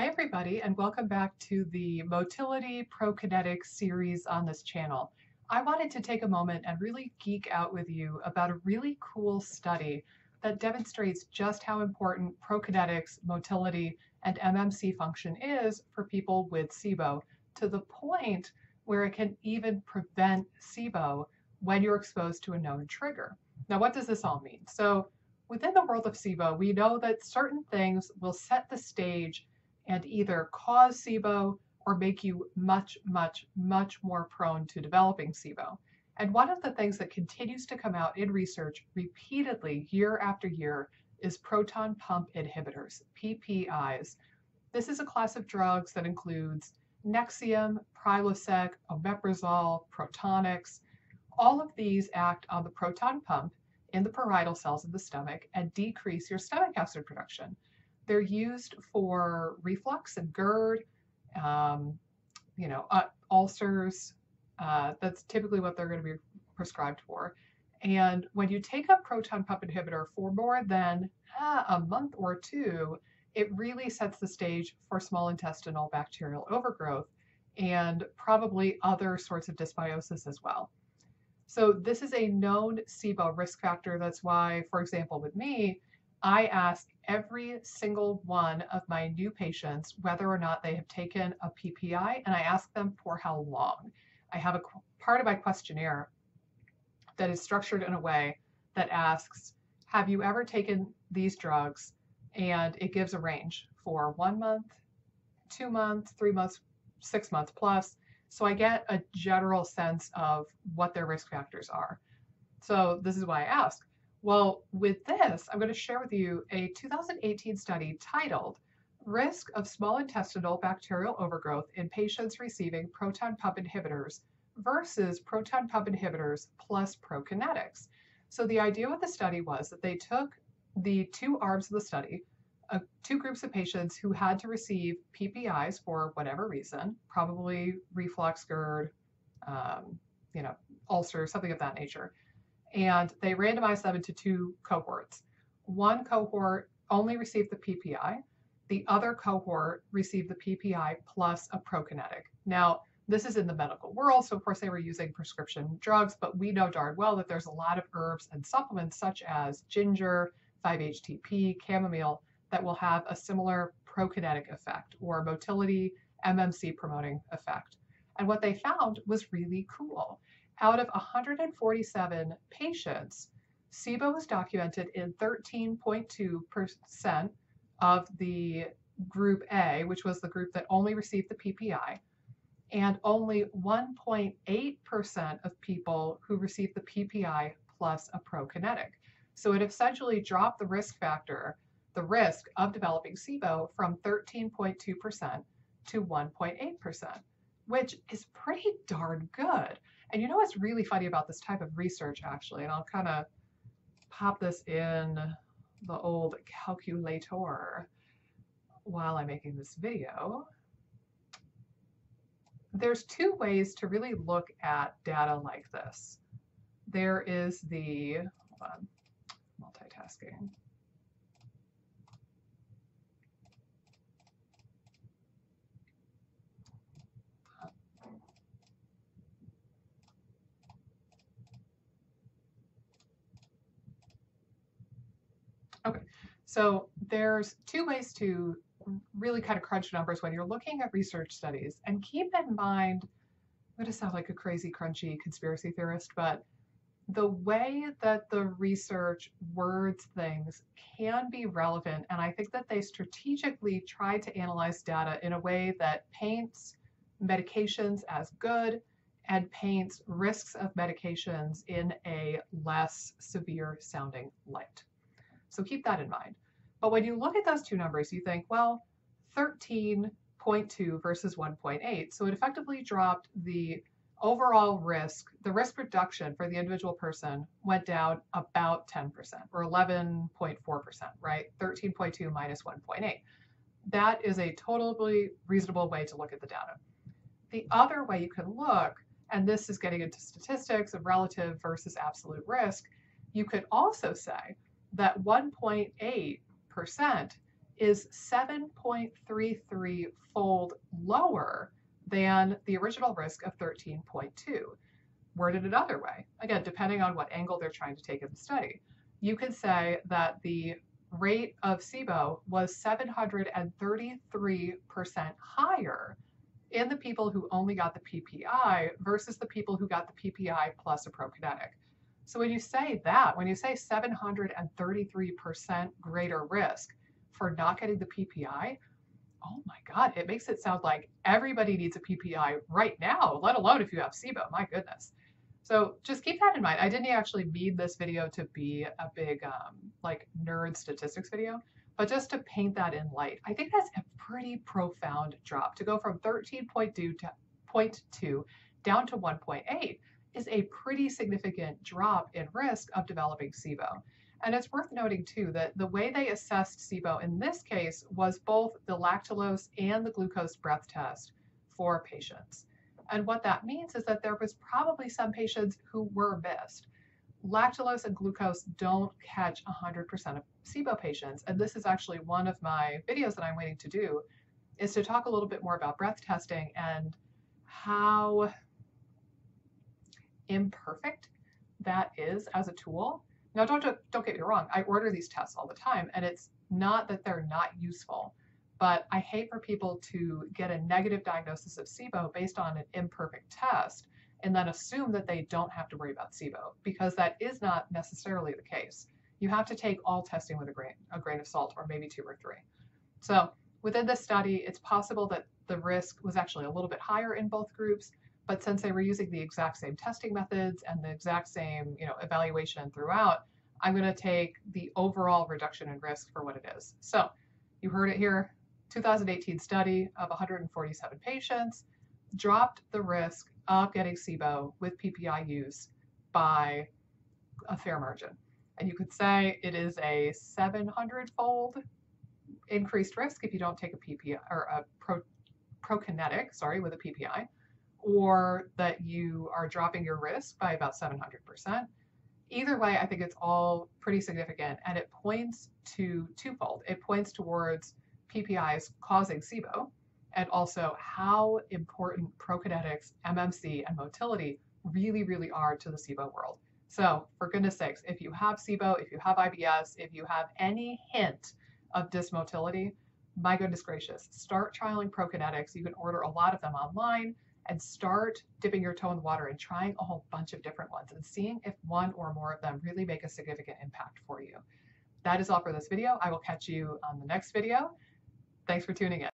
Hi everybody and welcome back to the Motility Prokinetics series on this channel. I wanted to take a moment and really geek out with you about a really cool study that demonstrates just how important prokinetics, motility, and MMC function is for people with SIBO to the point where it can even prevent SIBO when you're exposed to a known trigger. Now, what does this all mean? So within the world of SIBO, we know that certain things will set the stage and either cause SIBO or make you much, much, much more prone to developing SIBO. And one of the things that continues to come out in research repeatedly year after year is proton pump inhibitors, PPIs. This is a class of drugs that includes Nexium, Prilosec, omeprazole, Protonix. All of these act on the proton pump in the parietal cells of the stomach and decrease your stomach acid production. They're used for reflux and GERD, um, you know, uh, ulcers. Uh, that's typically what they're going to be prescribed for. And when you take a proton pump inhibitor for more than uh, a month or two, it really sets the stage for small intestinal bacterial overgrowth and probably other sorts of dysbiosis as well. So this is a known SIBO risk factor. That's why, for example, with me, I ask every single one of my new patients whether or not they have taken a PPI, and I ask them for how long. I have a part of my questionnaire that is structured in a way that asks, have you ever taken these drugs? And it gives a range for one month, two months, three months, six months plus. So I get a general sense of what their risk factors are. So this is why I ask. Well, with this, I'm going to share with you a 2018 study titled Risk of Small Intestinal Bacterial Overgrowth in Patients Receiving Proton Pump Inhibitors versus Proton Pump Inhibitors plus Prokinetics. So the idea with the study was that they took the two arms of the study, uh, two groups of patients who had to receive PPIs for whatever reason, probably reflux, GERD, um, you know, ulcer, something of that nature. And they randomized them into two cohorts. One cohort only received the PPI. The other cohort received the PPI plus a prokinetic. Now, this is in the medical world, so of course they were using prescription drugs, but we know darn well that there's a lot of herbs and supplements such as ginger, 5-HTP, chamomile that will have a similar prokinetic effect or motility MMC promoting effect. And what they found was really cool. Out of 147 patients, SIBO was documented in 13.2% of the group A, which was the group that only received the PPI, and only 1.8% of people who received the PPI plus a prokinetic. So it essentially dropped the risk factor, the risk of developing SIBO from 13.2% to 1.8%, which is pretty darn good. And you know what's really funny about this type of research, actually, and I'll kind of pop this in the old calculator while I'm making this video. There's two ways to really look at data like this. There is the, on, multitasking. So there's two ways to really kind of crunch numbers when you're looking at research studies. And keep in mind, I'm going to sound like a crazy, crunchy conspiracy theorist, but the way that the research words things can be relevant. And I think that they strategically try to analyze data in a way that paints medications as good and paints risks of medications in a less severe sounding light. So keep that in mind. But when you look at those two numbers, you think, well, 13.2 versus 1.8. So it effectively dropped the overall risk, the risk reduction for the individual person went down about 10% or 11.4%, right? 13.2 minus 1.8. That is a totally reasonable way to look at the data. The other way you can look, and this is getting into statistics of relative versus absolute risk, you could also say that 1.8% is 7.33 fold lower than the original risk of 13.2. Worded another way, again, depending on what angle they're trying to take in the study, you could say that the rate of SIBO was 733% higher in the people who only got the PPI versus the people who got the PPI plus a prokinetic. So when you say that, when you say 733% greater risk for not getting the PPI, oh my God, it makes it sound like everybody needs a PPI right now, let alone if you have SIBO. My goodness. So just keep that in mind. I didn't actually mean this video to be a big um, like nerd statistics video, but just to paint that in light, I think that's a pretty profound drop to go from 13.2 to 0.2 down to 1.8 is a pretty significant drop in risk of developing SIBO. And it's worth noting too that the way they assessed SIBO in this case was both the lactulose and the glucose breath test for patients. And what that means is that there was probably some patients who were missed. Lactulose and glucose don't catch 100% of SIBO patients. And this is actually one of my videos that I'm waiting to do is to talk a little bit more about breath testing and how imperfect that is as a tool. Now, don't, don't get me wrong, I order these tests all the time, and it's not that they're not useful, but I hate for people to get a negative diagnosis of SIBO based on an imperfect test and then assume that they don't have to worry about SIBO, because that is not necessarily the case. You have to take all testing with a grain, a grain of salt, or maybe two or three. So within this study, it's possible that the risk was actually a little bit higher in both groups, but since they were using the exact same testing methods and the exact same you know, evaluation throughout, I'm going to take the overall reduction in risk for what it is. So you heard it here, 2018 study of 147 patients dropped the risk of getting SIBO with PPI use by a fair margin. And you could say it is a 700 fold increased risk if you don't take a PPI or a pro, prokinetic, sorry, with a PPI or that you are dropping your risk by about 700%. Either way, I think it's all pretty significant and it points to twofold. It points towards PPIs causing SIBO and also how important prokinetics, MMC, and motility really, really are to the SIBO world. So, for goodness sakes, if you have SIBO, if you have IBS, if you have any hint of dysmotility, my goodness gracious, start trialing prokinetics. You can order a lot of them online and start dipping your toe in the water and trying a whole bunch of different ones and seeing if one or more of them really make a significant impact for you. That is all for this video. I will catch you on the next video. Thanks for tuning in.